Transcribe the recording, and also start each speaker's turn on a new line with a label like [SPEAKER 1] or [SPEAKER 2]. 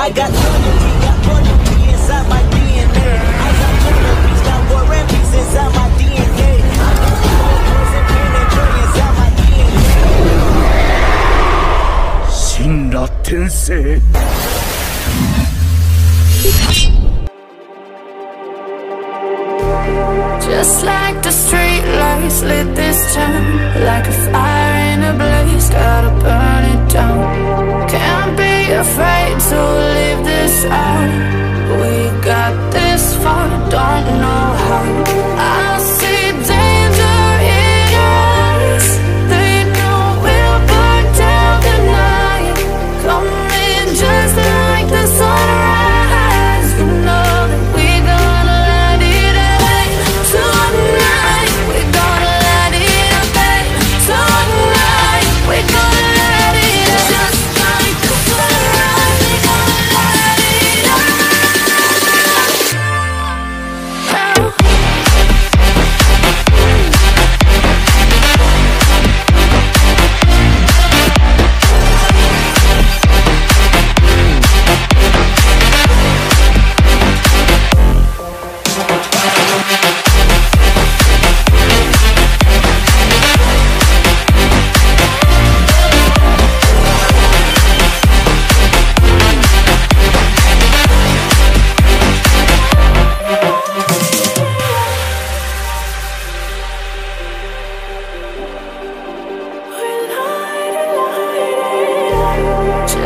[SPEAKER 1] I got loyalty, got royalty inside my DNA. I got peace, got war and peace inside my DNA. I got poison, pain, and joy inside my DNA.
[SPEAKER 2] 神罗転生
[SPEAKER 3] Just like the street lights lit this town Like a fire in a blaze, gotta burn it down out